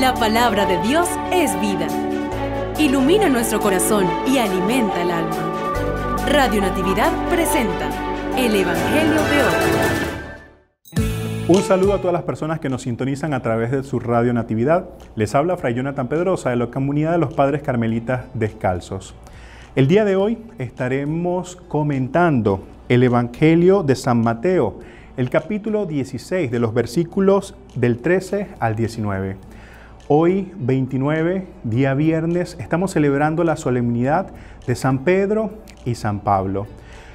La palabra de Dios es vida. Ilumina nuestro corazón y alimenta el alma. Radio Natividad presenta el Evangelio de hoy. Un saludo a todas las personas que nos sintonizan a través de su Radio Natividad. Les habla Fray Jonathan Pedrosa de la Comunidad de los Padres Carmelitas Descalzos. El día de hoy estaremos comentando el Evangelio de San Mateo, el capítulo 16 de los versículos del 13 al 19. Hoy, 29, día viernes, estamos celebrando la solemnidad de San Pedro y San Pablo.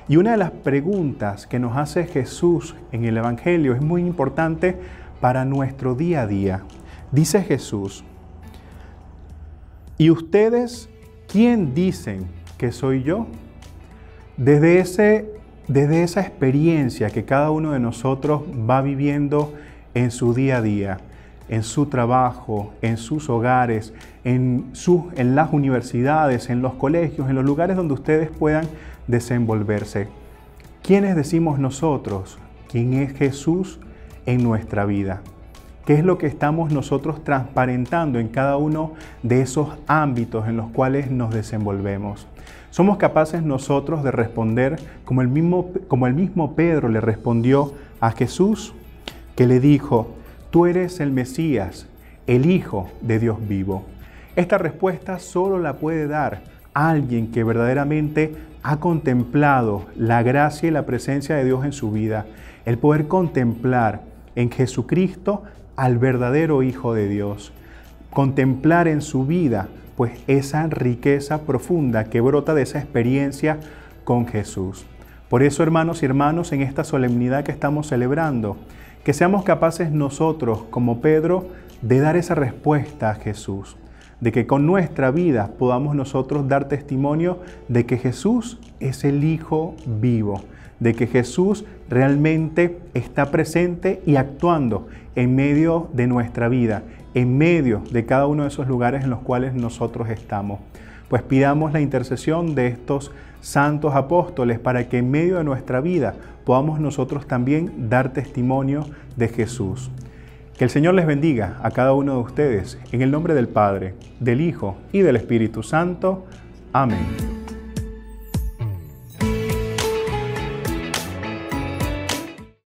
Y una de las preguntas que nos hace Jesús en el Evangelio es muy importante para nuestro día a día. Dice Jesús, ¿y ustedes quién dicen que soy yo? Desde, ese, desde esa experiencia que cada uno de nosotros va viviendo en su día a día, en su trabajo, en sus hogares, en, en las universidades, en los colegios, en los lugares donde ustedes puedan desenvolverse. ¿Quiénes decimos nosotros? ¿Quién es Jesús en nuestra vida? ¿Qué es lo que estamos nosotros transparentando en cada uno de esos ámbitos en los cuales nos desenvolvemos? ¿Somos capaces nosotros de responder como el mismo, como el mismo Pedro le respondió a Jesús, que le dijo, Tú eres el Mesías, el Hijo de Dios vivo. Esta respuesta solo la puede dar alguien que verdaderamente ha contemplado la gracia y la presencia de Dios en su vida, el poder contemplar en Jesucristo al verdadero Hijo de Dios, contemplar en su vida pues esa riqueza profunda que brota de esa experiencia con Jesús. Por eso, hermanos y hermanos, en esta solemnidad que estamos celebrando, que seamos capaces nosotros, como Pedro, de dar esa respuesta a Jesús, de que con nuestra vida podamos nosotros dar testimonio de que Jesús es el Hijo vivo, de que Jesús realmente está presente y actuando en medio de nuestra vida, en medio de cada uno de esos lugares en los cuales nosotros estamos. Pues pidamos la intercesión de estos santos apóstoles para que en medio de nuestra vida podamos nosotros también dar testimonio de Jesús. Que el Señor les bendiga a cada uno de ustedes en el nombre del Padre, del Hijo y del Espíritu Santo. Amén.